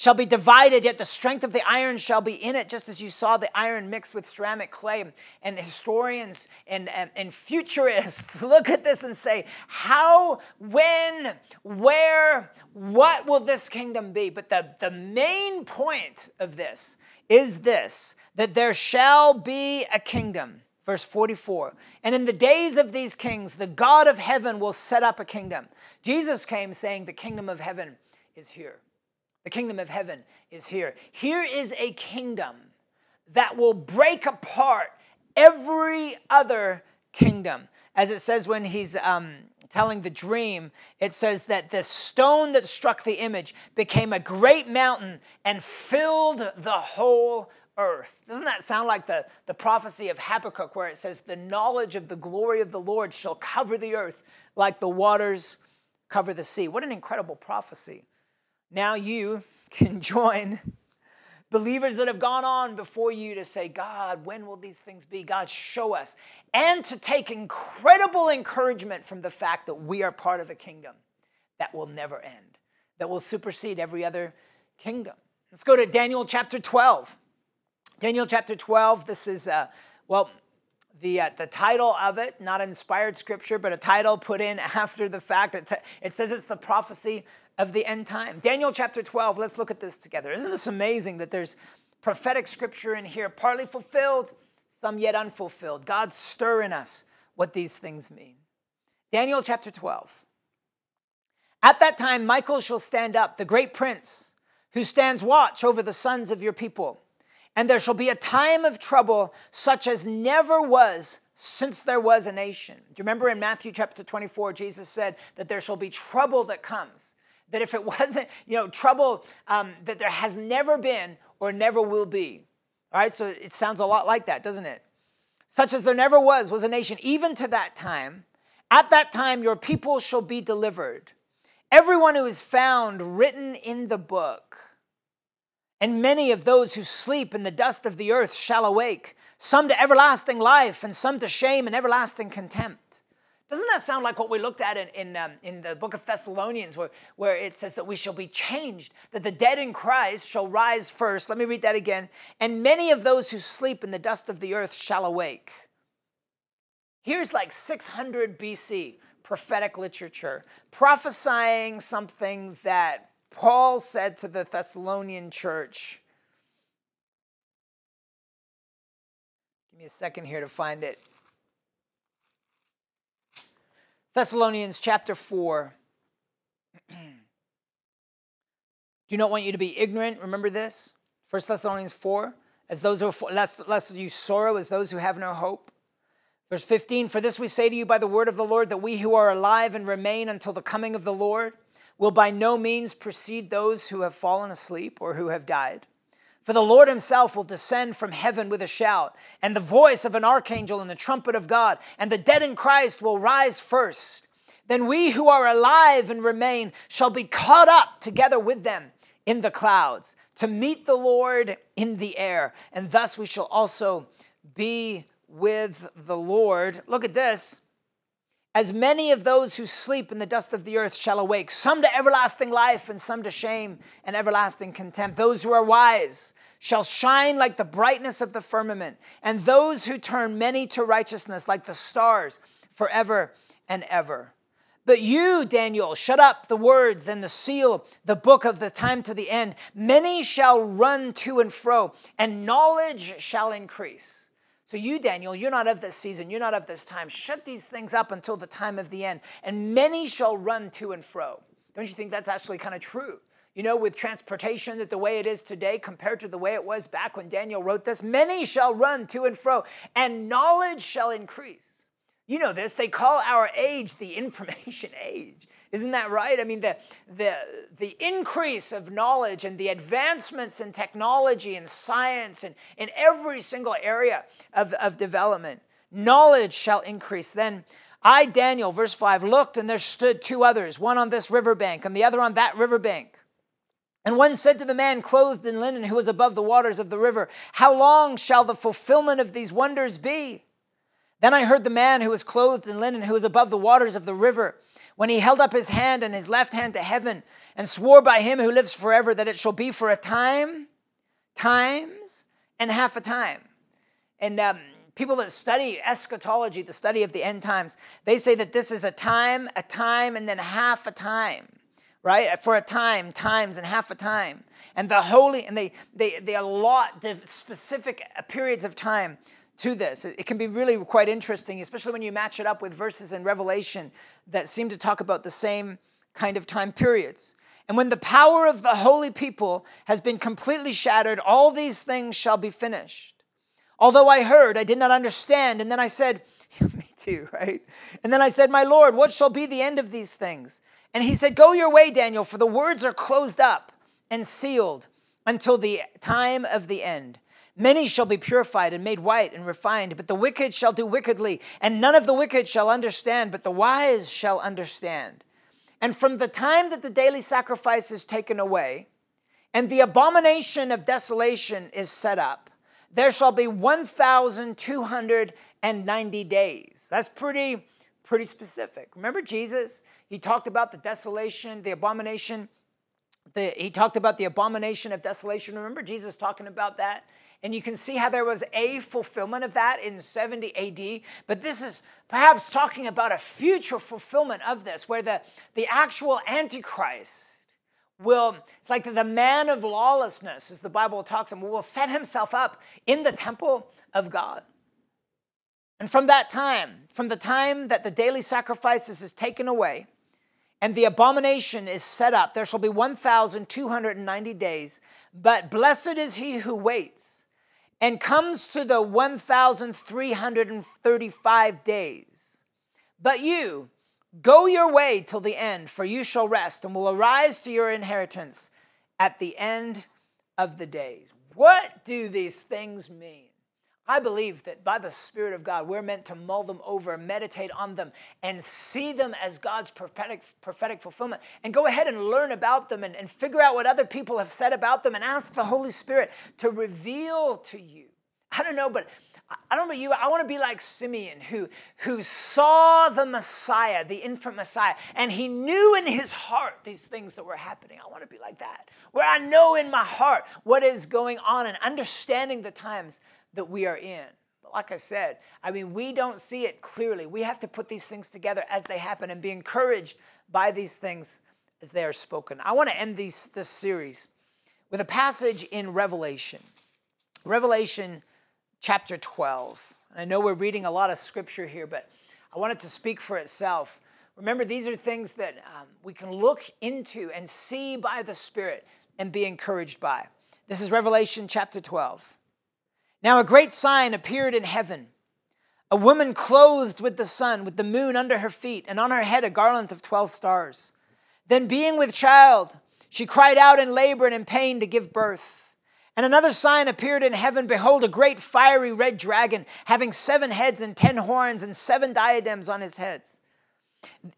shall be divided, yet the strength of the iron shall be in it, just as you saw the iron mixed with ceramic clay. And historians and, and, and, futurists look at this and say, How, when, where, what will this kingdom be? But the, the main point of this is this that there shall be a kingdom Verse 44 And in the days of these kings, the God of heaven will set up a kingdom. Jesus came saying, The kingdom of heaven is here. The kingdom of heaven is here. Here is a kingdom that will break apart every other kingdom. As it says when he's um, telling the dream, it says that the stone that struck the image became a great mountain and filled the whole earth. Doesn't that sound like the, the prophecy of Habakkuk, where it says, The knowledge of the glory of the Lord shall cover the earth like the waters cover the sea? What an incredible prophecy. Now you can join believers that have gone on before you to say, God, when will these things be? God, show us. And to take incredible encouragement from the fact that we are part of a kingdom that will never end, that will supersede every other kingdom. Let's go to Daniel chapter 12. Daniel chapter 12, this is, uh, well, the, uh, the title of it, not inspired scripture, but a title put in after the fact. It, it says it's the prophecy of the end time. Daniel chapter 12, let's look at this together. Isn't this amazing that there's prophetic scripture in here, partly fulfilled, some yet unfulfilled? God's stirring us what these things mean. Daniel chapter 12. At that time, Michael shall stand up, the great prince, who stands watch over the sons of your people. And there shall be a time of trouble such as never was since there was a nation. Do you remember in Matthew chapter 24, Jesus said that there shall be trouble that comes? That if it wasn't, you know, trouble um, that there has never been or never will be. All right, so it sounds a lot like that, doesn't it? Such as there never was, was a nation, even to that time. At that time, your people shall be delivered. Everyone who is found written in the book. And many of those who sleep in the dust of the earth shall awake, some to everlasting life, and some to shame and everlasting contempt. Doesn't that sound like what we looked at in, in, um, in the book of Thessalonians, where, where it says that we shall be changed, that the dead in Christ shall rise first? Let me read that again. And many of those who sleep in the dust of the earth shall awake. Here's like 600 BC prophetic literature prophesying something that Paul said to the Thessalonian church. Give me a second here to find it. Thessalonians chapter 4. Do not want you to be ignorant? Remember this? 1 Thessalonians 4. As those who lest, lest you sorrow as those who have no hope. Verse 15, for this we say to you by the word of the Lord that we who are alive and remain until the coming of the Lord will by no means precede those who have fallen asleep or who have died. For the Lord himself will descend from heaven with a shout, and the voice of an archangel and the trumpet of God, and the dead in Christ will rise first. Then we who are alive and remain shall be caught up together with them in the clouds to meet the Lord in the air, and thus we shall also be with the Lord. Look at this as many of those who sleep in the dust of the earth shall awake, some to everlasting life and some to shame and everlasting contempt. Those who are wise shall shine like the brightness of the firmament, and those who turn many to righteousness like the stars forever and ever. But you, Daniel, shut up the words and the seal, the book of the time to the end. Many shall run to and fro, and knowledge shall increase. So, you, Daniel, you're not of this season, you're not of this time. Shut these things up until the time of the end, and many shall run to and fro. Don't you think that's actually kind of true? You know, with transportation, that the way it is today compared to the way it was back when Daniel wrote this, many shall run to and fro, and knowledge shall increase. You know this, they call our age the information age. Isn't that right? I mean, the, the, the increase of knowledge and the advancements in technology and science and in every single area of, of development, knowledge shall increase. Then I, Daniel, verse 5, looked and there stood two others, one on this riverbank and the other on that riverbank. And one said to the man clothed in linen who was above the waters of the river, How long shall the fulfillment of these wonders be? Then I heard the man who was clothed in linen who was above the waters of the river when he held up his hand and his left hand to heaven and swore by him who lives forever that it shall be for a time, times, and half a time. And um, people that study eschatology, the study of the end times, they say that this is a time, a time, and then half a time, right? For a time, times, and half a time. And the holy, and they, they, they allot the specific periods of time to this. It can be really quite interesting, especially when you match it up with verses in Revelation that seem to talk about the same kind of time periods. And when the power of the holy people has been completely shattered, all these things shall be finished. Although I heard, I did not understand. And then I said, Me too, right? And then I said, My Lord, what shall be the end of these things? And he said, Go your way, Daniel, for the words are closed up and sealed until the time of the end. Many shall be purified and made white and refined, but the wicked shall do wickedly, and none of the wicked shall understand, but the wise shall understand. And from the time that the daily sacrifice is taken away, and the abomination of desolation is set up, there shall be 1,290 days. That's pretty, pretty specific. Remember Jesus? He talked about the desolation, the abomination. The, he talked about the abomination of desolation. Remember Jesus talking about that? And you can see how there was a fulfillment of that in 70 AD. But this is perhaps talking about a future fulfillment of this, where the, the actual Antichrist will, it's like the man of lawlessness, as the Bible talks about, will set himself up in the temple of God. And from that time, from the time that the daily sacrifices is taken away, and the abomination is set up. There shall be 1,290 days. But blessed is he who waits and comes to the 1,335 days. But you, go your way till the end, for you shall rest and will arise to your inheritance at the end of the days. What do these things mean? I believe that by the Spirit of God, we're meant to mull them over, meditate on them, and see them as God's prophetic, prophetic fulfillment. And go ahead and learn about them and, and figure out what other people have said about them and ask the Holy Spirit to reveal to you. I don't know, but I don't know you, I want to be like Simeon, who, who saw the Messiah, the infant Messiah, and he knew in his heart these things that were happening. I want to be like that, where I know in my heart what is going on and understanding the times that we are in. But like I said, I mean, we don't see it clearly. We have to put these things together as they happen and be encouraged by these things as they are spoken. I want to end these, this series with a passage in Revelation. Revelation chapter 12. I know we're reading a lot of scripture here, but I want it to speak for itself. Remember, these are things that um, we can look into and see by the Spirit and be encouraged by. This is Revelation chapter 12. Now a great sign appeared in heaven a woman clothed with the sun, with the moon under her feet, and on her head a garland of 12 stars. Then, being with child, she cried out in labor and in pain to give birth. And another sign appeared in heaven Behold, a great fiery red dragon, having seven heads and ten horns, and seven diadems on his heads.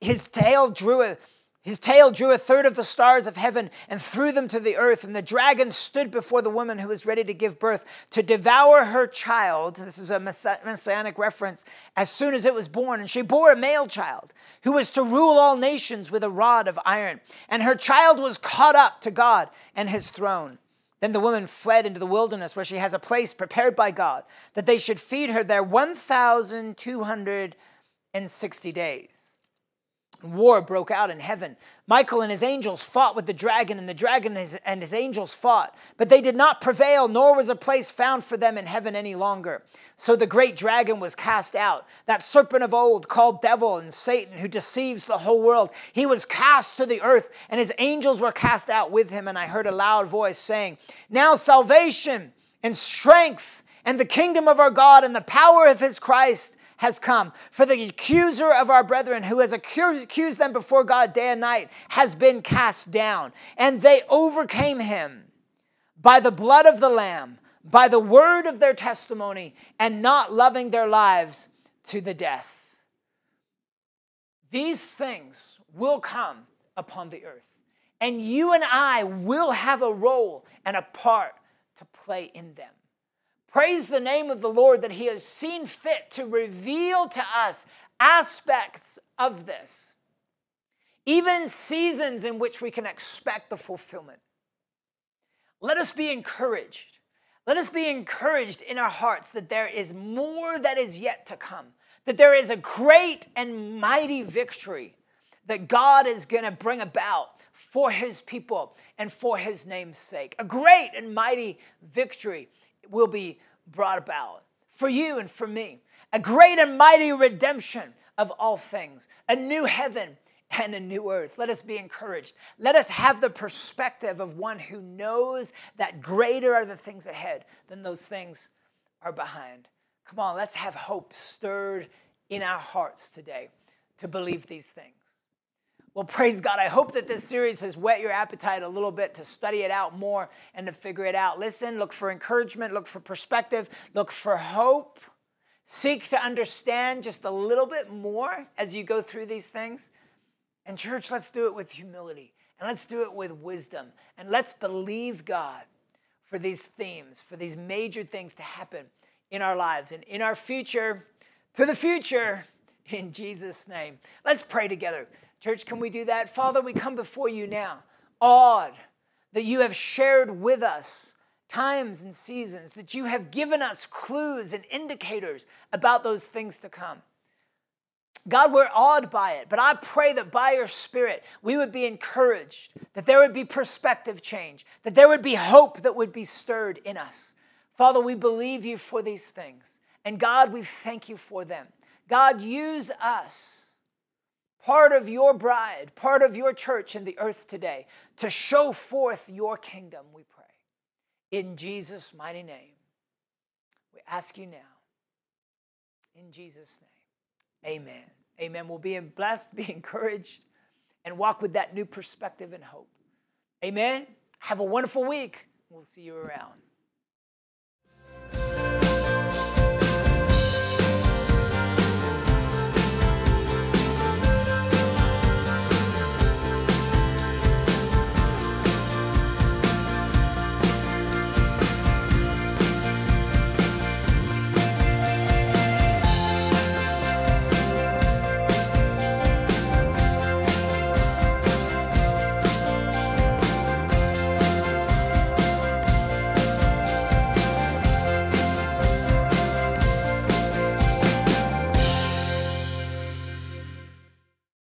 His tail drew a his tail drew a third of the stars of heaven and threw them to the earth. And the dragon stood before the woman who was ready to give birth to devour her child. This is a messianic reference. As soon as it was born, and she bore a male child who was to rule all nations with a rod of iron. And her child was caught up to God and his throne. Then the woman fled into the wilderness where she has a place prepared by God that they should feed her there 1,260 days. War broke out in heaven. Michael and his angels fought with the dragon, and the dragon and his angels fought. But they did not prevail, nor was a place found for them in heaven any longer. So the great dragon was cast out, that serpent of old called Devil and Satan, who deceives the whole world. He was cast to the earth, and his angels were cast out with him. And I heard a loud voice saying, Now salvation and strength and the kingdom of our God and the power of his Christ has come. For the accuser of our brethren, who has accused them before God day and night, has been cast down. And they overcame him by the blood of the Lamb, by the word of their testimony, and not loving their lives to the death. These things will come upon the earth. And you and I will have a role and a part to play in them. Praise the name of the Lord that He has seen fit to reveal to us aspects of this, even seasons in which we can expect the fulfillment. Let us be encouraged. Let us be encouraged in our hearts that there is more that is yet to come, that there is a great and mighty victory that God is going to bring about for his people and for his name's sake. A great and mighty victory will be brought about for you and for me. A great and mighty redemption of all things, a new heaven and a new earth. Let us be encouraged. Let us have the perspective of one who knows that greater are the things ahead than those things are behind. Come on, let's have hope stirred in our hearts today to believe these things. Well, praise God. I hope that this series has whet your appetite a little bit to study it out more and to figure it out. Listen, look for encouragement, look for perspective, look for hope. Seek to understand just a little bit more as you go through these things. And, church, let's do it with humility and let's do it with wisdom. And let's believe God for these themes, for these major things to happen in our lives and in our future, to the future, in Jesus' name. Let's pray together. Church, can we do that? Father, we come before you now, awed that you have shared with us times and seasons, that you have given us clues and indicators about those things to come. God, we're awed by it, but I pray that by your Spirit, we would be encouraged, that there would be perspective change, that there would be hope that would be stirred in us. Father, we believe you for these things. And God, we thank you for them. God, use us part of your bride, part of your church in the earth today, to show forth your kingdom, we pray. In Jesus' mighty name, we ask you now. In Jesus' name, amen. Amen. We'll be blessed, be encouraged, and walk with that new perspective and hope. Amen. Have a wonderful week. We'll see you around.